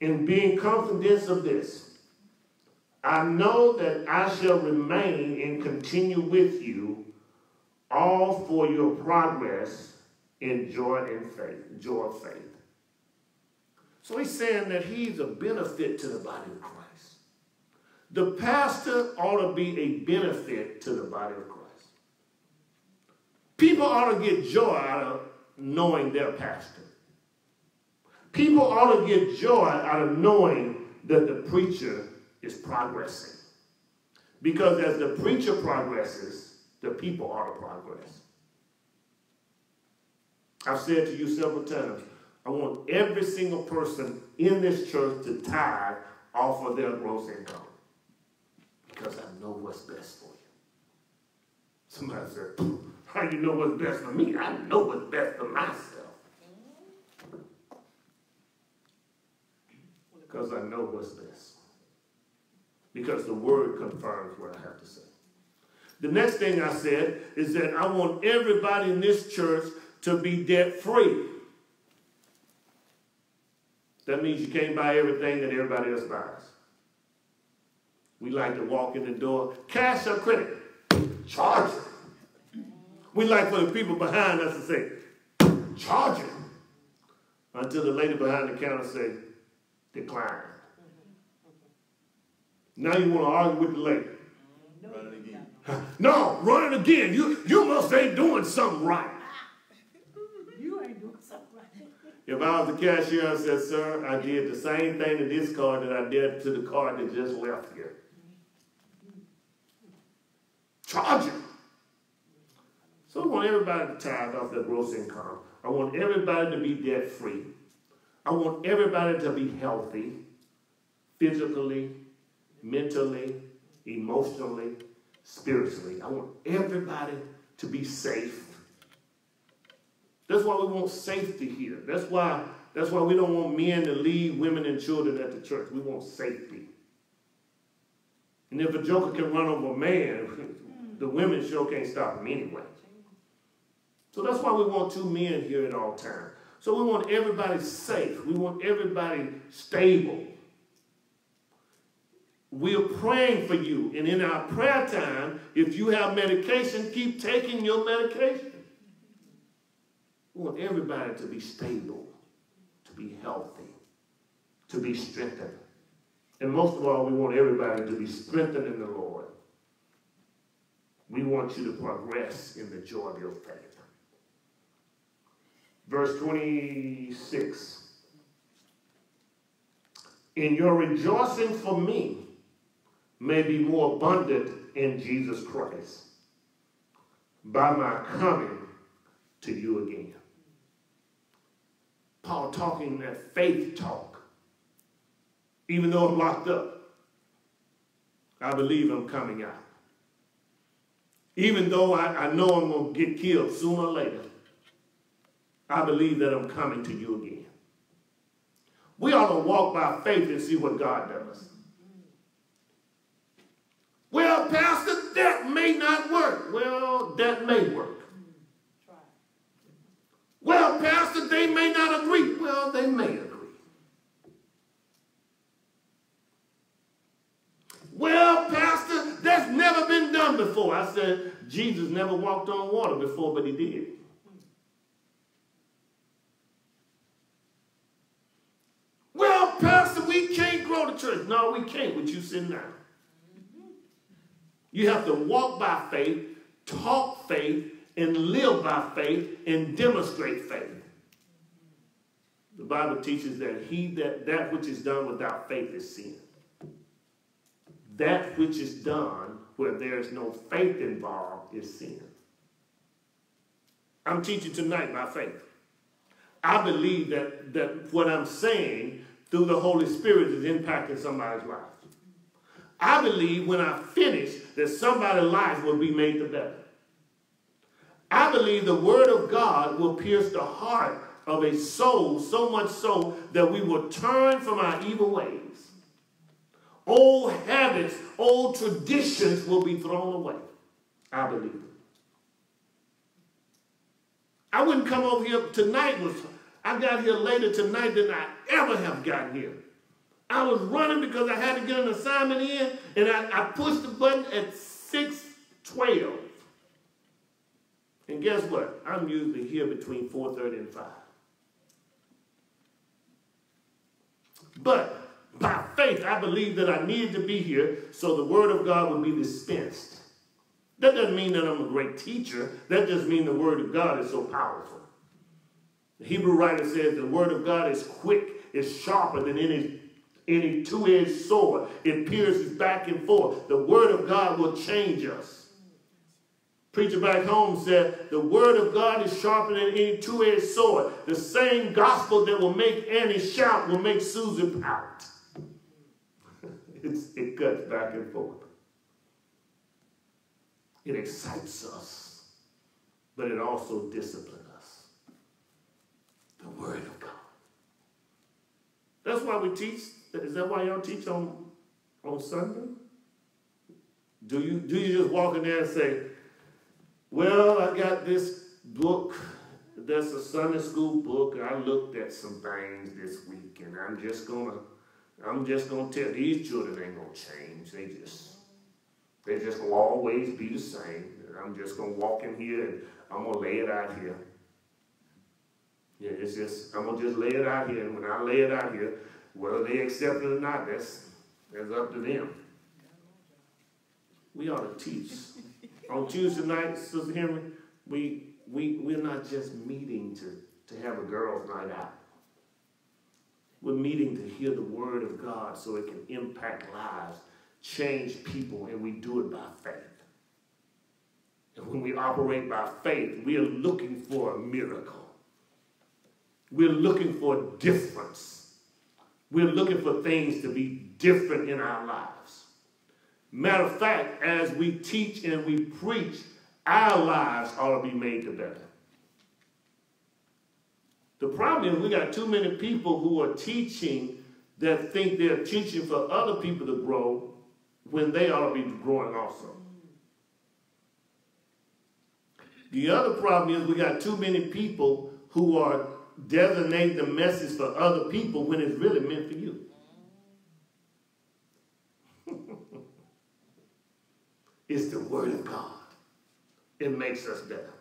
In being confident of this, I know that I shall remain and continue with you, all for your progress in joy and faith, joy of faith. So he's saying that he's a benefit to the body of Christ. The pastor ought to be a benefit to the body of Christ. People ought to get joy out of knowing their pastor. People ought to get joy out of knowing that the preacher is progressing. Because as the preacher progresses, the people ought to progress. I've said to you several times, I want every single person in this church to tithe off of their gross income. Because I know what's best for you. Somebody said, how do you know what's best for me? I know what's best for myself. Because I know what's best. Because the word confirms what I have to say. The next thing I said is that I want everybody in this church to be debt free. That means you can't buy everything that everybody else buys. We like to walk in the door, cash or credit, charge it. We like for the people behind us to say, charge it. Until the lady behind the counter say, decline. Now you want to argue with the lady. Run it again. No, run it again. You, you must ain't doing something right. You ain't doing something right. If I was the cashier, I said, sir, I did the same thing to this card that I did to the card that just left here. Charge it. So I want everybody to tithe off their gross income. I want everybody to be debt free. I want everybody to be healthy, physically, mentally, emotionally, spiritually. I want everybody to be safe. That's why we want safety here. That's why, that's why we don't want men to leave women and children at the church. We want safety. And if a joker can run over a man, the women sure can't stop him anyway. So that's why we want two men here at all times. So we want everybody safe. We want everybody stable. We're praying for you. And in our prayer time, if you have medication, keep taking your medication. We want everybody to be stable, to be healthy, to be strengthened. And most of all, we want everybody to be strengthened in the Lord. We want you to progress in the joy of your faith. Verse 26. In your rejoicing for me may be more abundant in Jesus Christ by my coming to you again. Paul talking that faith talk. Even though I'm locked up, I believe I'm coming out. Even though I, I know I'm going to get killed sooner or later, I believe that I'm coming to you again. We ought to walk by faith and see what God does. Well, Pastor, that may not work. Well, that may work. Well, Pastor, they may not agree. Well, they may agree. Well, Pastor, that's never been done before. I said, Jesus never walked on water before, but he did. Well, Pastor, we can't grow the church. No, we can't with you sitting down. You have to walk by faith, talk faith, and live by faith and demonstrate faith. The Bible teaches that he that that which is done without faith is sin. That which is done where there is no faith involved is sin. I'm teaching tonight by faith. I believe that, that what I'm saying through the Holy Spirit is impacting somebody's life. I believe when I finish that somebody's life will be made the better. I believe the word of God will pierce the heart of a soul so much so that we will turn from our evil ways. Old habits, old traditions will be thrown away. I believe it. I wouldn't come over here tonight was I got here later tonight than I ever have gotten here. I was running because I had to get an assignment in, and I, I pushed the button at 612. And guess what? I'm usually here between 4.30 and 5. But by faith, I believe that I needed to be here so the word of God would be dispensed. That doesn't mean that I'm a great teacher. That just means the word of God is so powerful. The Hebrew writer says the word of God is quick, it's sharper than any, any two-edged sword. It pierces back and forth. The word of God will change us. Preacher back home said, the word of God is sharper than any two-edged sword. The same gospel that will make Annie shout will make Susan pout. it cuts back and forth. It excites us, but it also disciplines us. The Word of God. That's why we teach. Is that why y'all teach on, on Sunday? Do you, do you just walk in there and say, well, I got this book that's a Sunday school book. I looked at some things this week, and I'm just gonna, I'm just gonna tell these children ain't gonna change. They just, they just gonna always be the same. I'm just gonna walk in here and I'm gonna lay it out here. Yeah, it's just I'm gonna just lay it out here, and when I lay it out here, whether they accept it or not, that's that's up to them. We ought to teach. On Tuesday night, Sister Henry, we we we're not just meeting to, to have a girls' night out. We're meeting to hear the word of God so it can impact lives, change people, and we do it by faith. And when we operate by faith, we are looking for a miracle. We're looking for difference. We're looking for things to be different in our lives. Matter of fact, as we teach and we preach, our lives ought to be made to better. The problem is we got too many people who are teaching that think they're teaching for other people to grow when they ought to be growing also. The other problem is we got too many people who are designating the message for other people when it's really meant for you. It's the Word of God. It makes us better.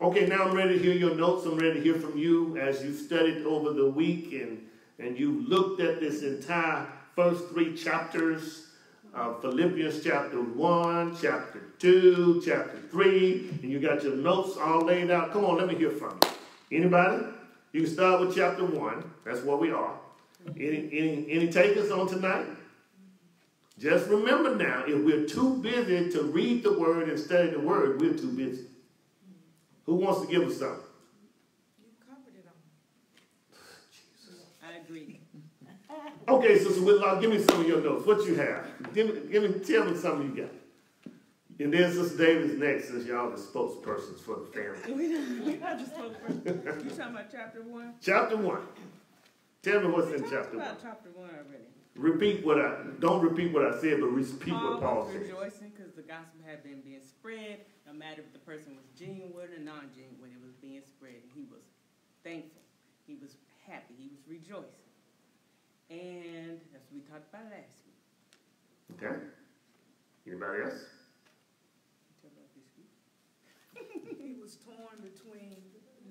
Okay, now I'm ready to hear your notes. I'm ready to hear from you as you studied over the week and, and you looked at this entire first three chapters of Philippians chapter 1, chapter 2, chapter 3, and you got your notes all laid out. Come on, let me hear from you. Anybody? You can start with chapter 1. That's where we are. Any, any, any takers on tonight? Just remember now, if we're too busy to read the word and study the word, we're too busy. Who wants to give us something? You covered it all. Jesus. I agree. Okay, Sister Whitlock, give me some of your notes. What you have? Give me, give me, tell me something you got. And then Sister Davis next, since y'all the spokespersons for the family. We not, we not just spoke. You talking about chapter one? Chapter one. Tell me what's We in talked chapter one. chapter one already. Repeat what I don't repeat what I said, but repeat what Paul Paul was said. rejoicing because the gospel had been being spread. No matter if the person was genuine or non-genuine, it was being spread. And he was thankful. He was happy. He was rejoicing. And as we talked about last week. Okay. Anybody else? Talk about this week. He was torn between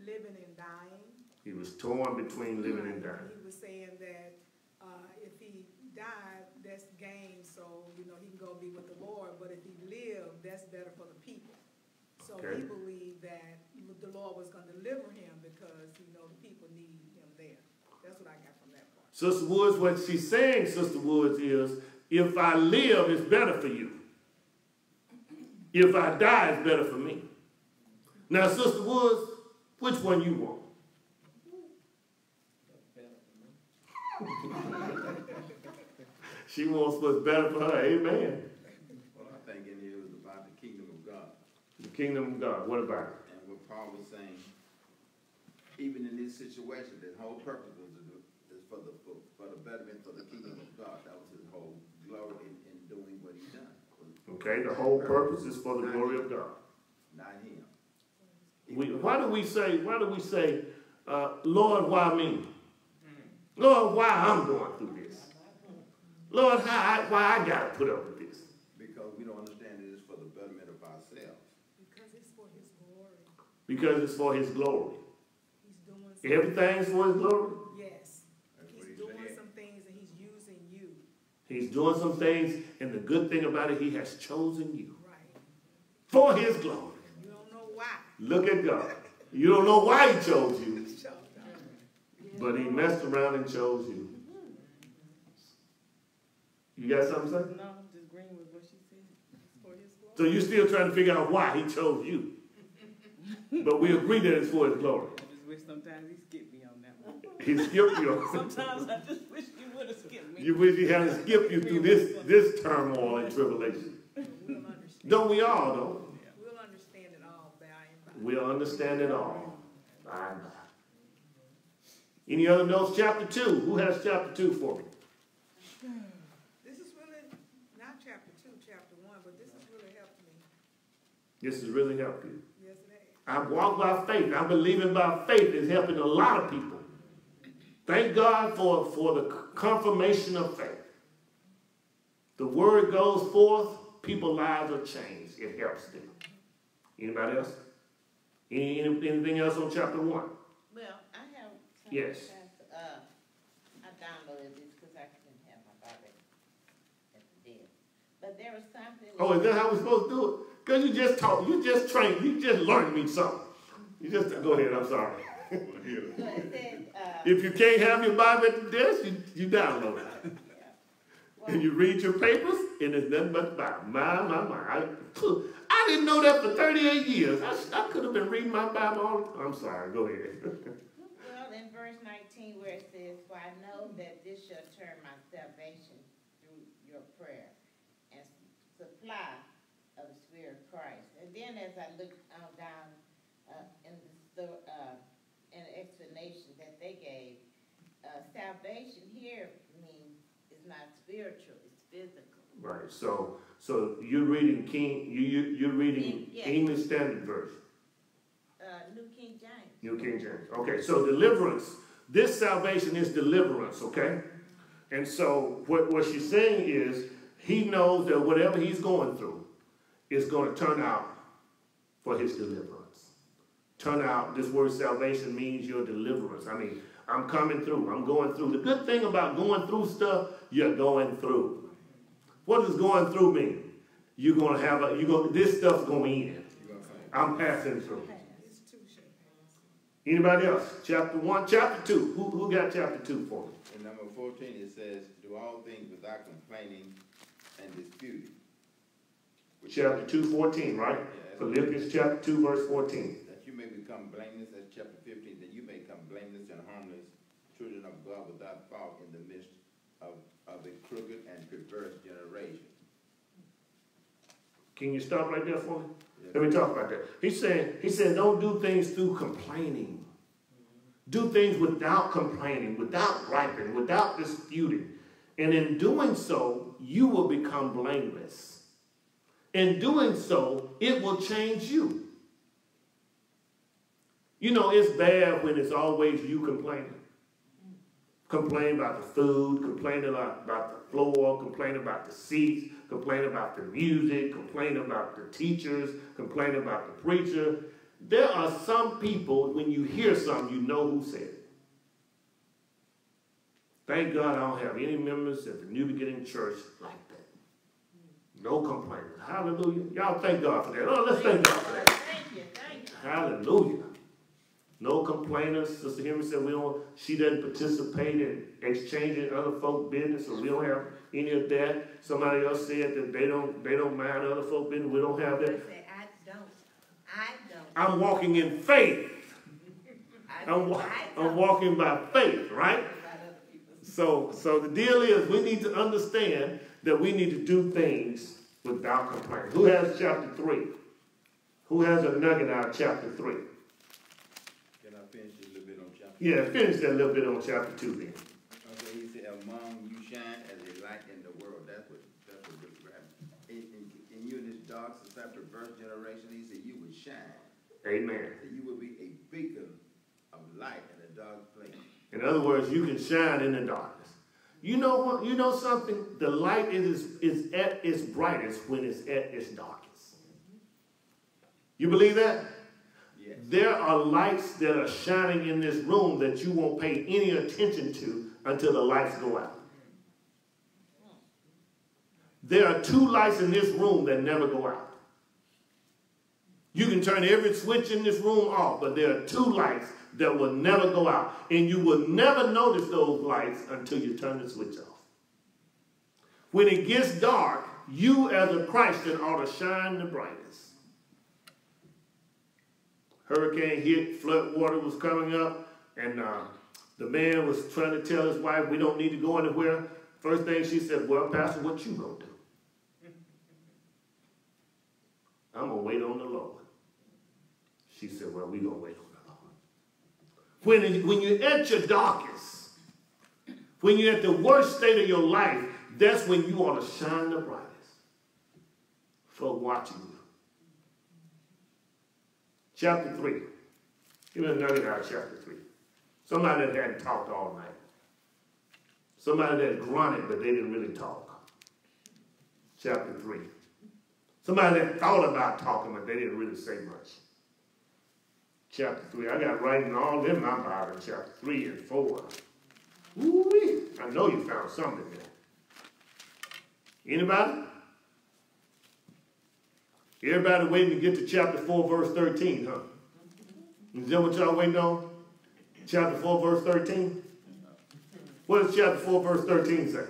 living and dying. He was torn between living and dying. He was saying that uh, if he died, that's gain, so, you know, he can go be with the Lord, but if he lived, that's better for the people. So Okay. he believed that the Lord was gonna deliver him because, you know, the people need him there. That's what I got from that part. Sister Woods, what she's saying, Sister Woods, is if I live, it's better for you. If I die, it's better for me. Now, Sister Woods, which one you want? She wants what's better for her. Amen. Well, I think in here it was about the kingdom of God. The kingdom of God. What about it? And what Paul was saying, even in this situation, the whole purpose was is for the, for, for the betterment for the kingdom of God. That was his whole glory in, in doing what he done. Okay, the whole purpose is for the glory of God. Not him. We, why do we say, why do we say, uh, Lord, why me? Lord, why I'm going through this? Lord, how why I gotta put up with this? Because we don't understand it is for the betterment of ourselves. Because it's for his glory. Because it's for his glory. He's doing some. Everything's for his glory. Yes. That's what He's doing said. some things and he's using you. He's doing some things, and the good thing about it, he has chosen you Right. for his glory. You don't know why. Look at God. You don't know why he chose you, But he messed around and chose you. You got something to say? No, I'm just agreeing with what she said. For his glory. So you're still trying to figure out why he chose you. But we agree that it's for his glory. I just wish sometimes he skipped me on that one. He skipped you. Sometimes I just wish he would have skipped me. You wish he hadn't skipped you through this, this turmoil and tribulation. We'll understand. Don't we all though? We'll understand it all by and by. We'll understand it all. Bye bye. Any other notes? Chapter two. Who has chapter two for me? This is really, not chapter two, chapter one, but this has really helped me. This has really helped you. Yes, it has. I walk by faith. I believe in by faith is helping a lot of people. Thank God for, for the confirmation of faith. The word goes forth, people's lives are changed. It helps them. Anybody else? Any, any- anything else on chapter one? Well, I have. something, Yes. Pastor. Uh, I downloaded this because I couldn't have my Bible at the desk. But there was something. Oh, is that how we're supposed to do it? Because you just talk, you just trained, you just learned me something. You just, go ahead, I'm sorry. So it said, If you can't have your Bible at the desk, you, you download it. And you read your papers, and it's nothing but Bible. My, my, my. I, I didn't know that for 38 years. I, I could have been reading my Bible all the I'm sorry, go ahead. Well, in verse nineteen where it says, For I know that this shall turn my salvation through your prayer and supply of of Christ. And then as I looked uh, down, uh, in the, uh, in the explanation that they gave, uh, salvation here means it's not spiritual, it's physical. right, so so you're reading King, you, you, you're reading. English Standard Version, Uh, New King James. New King James. Okay, so deliverance, this salvation is deliverance, okay? And so what, what she's saying is, he knows that whatever he's going through is going to turn out for his deliverance. Turn out, this word salvation means your deliverance. I mean, I'm coming through, I'm going through. The good thing about going through stuff, you're going through. What does going through mean? You're gonna have a, you're gonna, this stuff's gonna end. I'm passing through. Anybody else? Chapter one, chapter two. Who, who got chapter two for me? In number fourteen, it says, do all things without complaining and disputing. Chapter two, fourteen, right? Yes. Philippians chapter two, verse fourteen. That you may become blameless, that's chapter fifteen, that you may become blameless and harmless, children of God without fault in the midst of, of a crooked and perverse generation. Can you stop right there for me? Yes. Let me talk about that. He said, he said, don't do things through complaining. Do things without complaining, without griping, without disputing. And in doing so, you will become blameless. In doing so, it will change you. You know, it's bad when it's always you complaining. Complain about the food, complain about, about the floor, complain about the seats, complain about the music, complain about the teachers, complain about the preacher. There are some people, when you hear something, you know who said it. Thank God I don't have any members at the New Beginning Church like. No complaining. Hallelujah. Y'all thank God for that. Oh, let's thank God for that. Thank you, thank you. Hallelujah. No complainers. Sister Henry said we don't, she doesn't participate in exchanging other folk business, so we don't have any of that. Somebody else said that they don't, they don't mind other folk business. We don't have I that. I don't, I don't. I'm walking in faith. I I'm, wa- I'm walking by faith, right? So, so the deal is we need to understand that we need to do things without complaining. Who has chapter three? Who has a nugget out of chapter three? Can I finish a little bit on chapter? Yeah, finish that little bit on chapter two then. Okay, he said, among you shine as a light in the world, that's what, that's what me. In, in, in you in this dark, society, perverse generation, he said, you would shine. Amen. That you would be a beacon of light in a dark place. In other words, you can shine in the darkness. You know what? You know something? The light is, is at its brightest when it's at its darkest. You believe that? Yes. There are lights that are shining in this room that you won't pay any attention to until the lights go out. There are two lights in this room that never go out. You can turn every switch in this room off, but there are two lights that will never go out. And you will never notice those lights until you turn the switch off. When it gets dark, you as a Christian ought to shine the brightest. Hurricane hit, flood water was coming up, and uh, the man was trying to tell his wife, we don't need to go anywhere. First thing she said, well, Pastor, what you gonna do? I'm gonna wait on the Lord. She said, well, we wait on the Lord. When, when you're at your darkest, when you're at the worst state of your life, that's when you ought to shine the brightest. For watching you. Chapter 3. Give me a nugget out chapter 3. Somebody that hadn't talked all night. Somebody that grunted, but they didn't really talk. Chapter 3. Somebody that thought about talking, but they didn't really say much. Chapter 3. I got writing all in my Bible, chapter 3 and 4. Ooh, I know you found something there. Anybody? Everybody waiting to get to chapter 4, verse 13, huh? Is that what y'all waiting on? Chapter 4, verse 13? What does chapter 4, verse 13 say?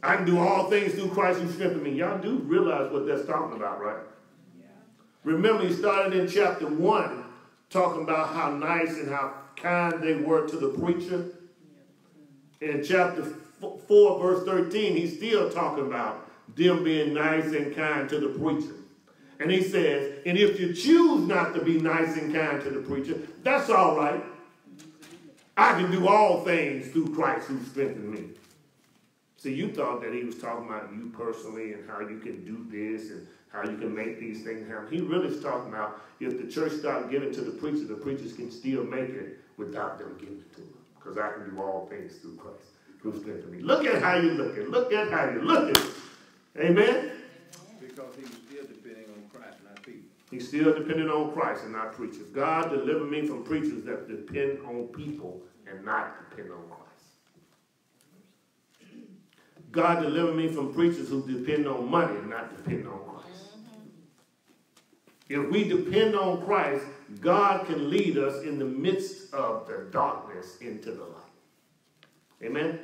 I can do all things through Christ who strengthens me. Y'all do realize what that's talking about, right? Remember, he started in chapter 1 talking about how nice and how kind they were to the preacher. In chapter 4, verse 13, he's still talking about them being nice and kind to the preacher. And he says, and if you choose not to be nice and kind to the preacher, that's all right. I can do all things through Christ who strengthens me. See, you thought that he was talking about you personally and how you can do this and how you can make these things happen. He really is talking about if the church start giving to the preacher, the preachers can still make it without them giving to them. Because I can do all things through Christ who strengthens me. Look at how you looking. Look at how you looking. Amen? Because he was still depending on Christ, not people. He's still depending on Christ and not preachers. God deliver me from preachers that depend on people and not depend on Christ. God deliver me from preachers who depend on money and not depend on Christ. If we depend on Christ, God can lead us in the midst of the darkness into the light. Amen?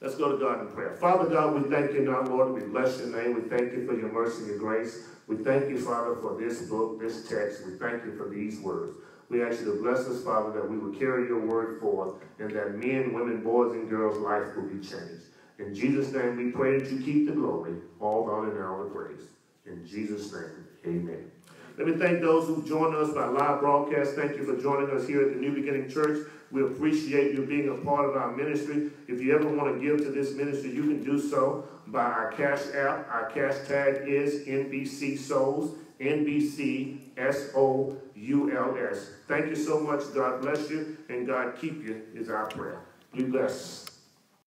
Let's go to God in prayer. Father God, we thank you now, Lord. We bless your name. We thank you for your mercy and your grace. We thank you, Father, for this book, this text. We thank you for these words. We ask you to bless us, Father, that we will carry your word forth and that men, women, boys, and girls' life will be changed. In Jesus' name, we pray that you keep the glory, all honor and all the praise. In Jesus' name, amen. Let me thank those who joined us by live broadcast. Thank you for joining us here at the New Beginning Church. We appreciate you being a part of our ministry. If you ever want to give to this ministry, you can do so by our cash app. Our cash tag is NBC Souls, NBC S O U L S. Thank you so much. God bless you and God keep you is our prayer. Be blessed.